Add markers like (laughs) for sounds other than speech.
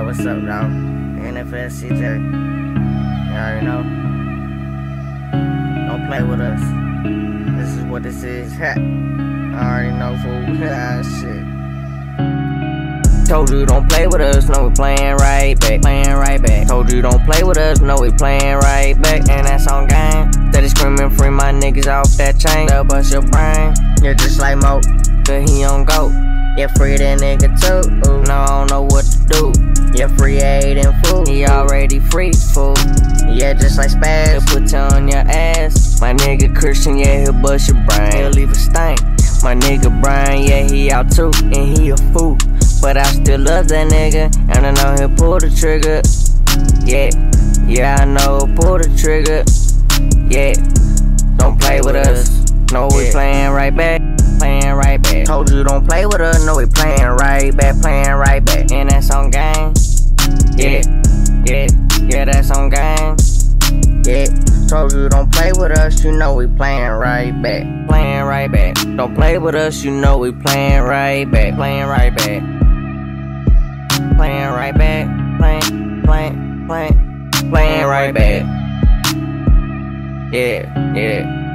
Yeah, what's up, dog? NFL CJ. You already know. Don't play with us. This is what this is. (laughs) I already know, fool. (laughs) ah, shit. Told you don't play with us, no we playing right back, playing right back. Told you don't play with us, no we playing right back, and that's on game. Steady screaming, free my niggas off that chain. They'll bust your brain. You're just like Mo, but he on go. Yeah, free that nigga too. Ooh, no, I don't know what to do. Yeah, free aid and food. He already free, fool. Yeah, just like Spaz. He'll put you on your ass. My nigga Christian, yeah, he'll bust your brain. He'll leave a stank. My nigga Brian, yeah, he out too, and he a fool. But I still love that nigga, and I know he'll pull the trigger. Yeah, yeah, I know he'll pull the trigger. Yeah, don't play with us. No, we Yeah. playing right back, playing right back. Told you don't play with us, no, we playing right back, playing right back. And that's on game. That's on game. Yeah, told you don't play with us, you know we playing right back, playing right back. Don't play with us, you know we playing right back, playing right back. Playing right back, playing, playing, playing, playing right back. Yeah, yeah.